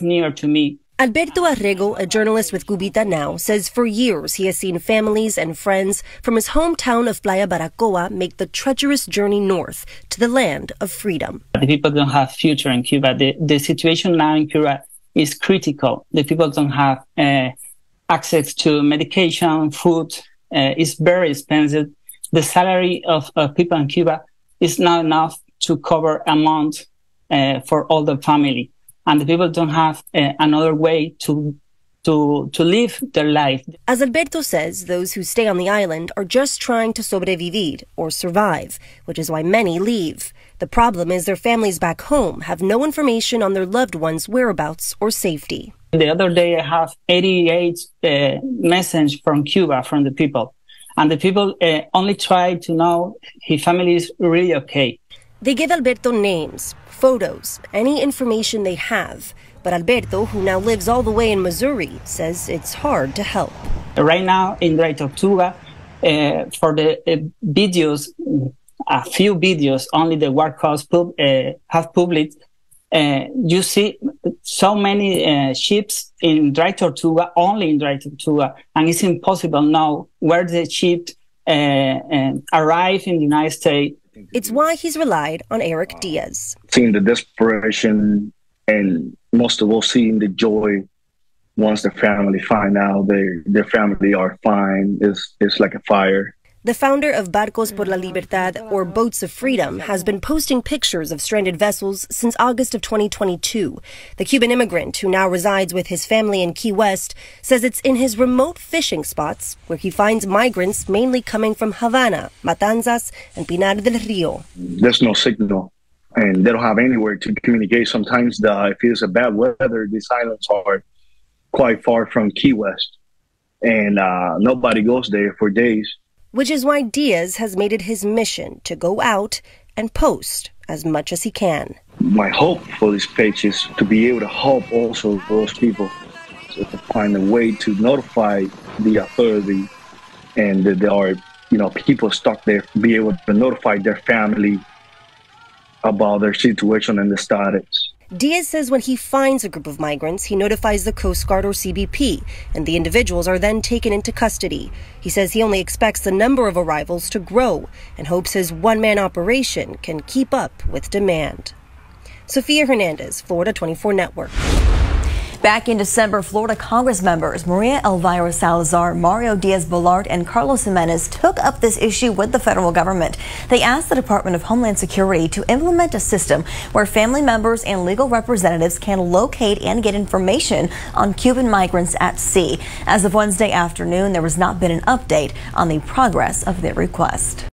near to me. Alberto Arego, a journalist with Cubita Now, says for years he has seen families and friends from his hometown of Playa Baracoa make the treacherous journey north to the land of freedom. The people don't have future in Cuba. The, the situation now in Cuba is critical. The people don't have uh, access to medication, food. Uh, it's very expensive. The salary of uh, people in Cuba is not enough to cover a month uh, for all the family and the people don't have uh, another way to to to live their life. As Alberto says, those who stay on the island are just trying to sobrevivir or survive, which is why many leave. The problem is their families back home have no information on their loved ones' whereabouts or safety. The other day, I have 88 uh, messages from Cuba from the people, and the people uh, only try to know his family is really okay. They give Alberto names, photos, any information they have. But Alberto, who now lives all the way in Missouri, says it's hard to help. Right now in Dry Tortuga, uh, for the uh, videos, a few videos, only the work house pub, uh, have published, uh, you see so many uh, ships in Dry Tortuga, only in Dry Tortuga, and it's impossible now where the ship uh, arrive in the United States it's why he's relied on Erick Diaz. Seeing the desperation and most of all seeing the joy once the family find out their their family are fine is is like a fire. The founder of Barcos por la Libertad, or Boats of Freedom, has been posting pictures of stranded vessels since August of 2022. The Cuban immigrant, who now resides with his family in Key West, says it's in his remote fishing spots where he finds migrants mainly coming from Havana, Matanzas, and Pinar del Rio. There's no signal, and they don't have anywhere to communicate. Sometimes, the, if it's a bad weather, these islands are quite far from Key West, and uh, nobody goes there for days which is why Diaz has made it his mission to go out and post as much as he can. My hope for this page is to be able to help also those people to find a way to notify the authority and that there are you know people stuck there be able to notify their family about their situation and the status. Diaz says when he finds a group of migrants, he notifies the Coast Guard or CBP, and the individuals are then taken into custody. He says he only expects the number of arrivals to grow and hopes his one man operation can keep up with demand. Sophia Hernandez, Florida 24 Network. Back in December, Florida Congress members Maria Elvira Salazar, Mario Diaz-Balart, and Carlos Gimenez took up this issue with the federal government. They asked the Department of Homeland Security to implement a system where family members and legal representatives can locate and get information on Cuban migrants at sea. As of Wednesday afternoon, there has not been an update on the progress of their request.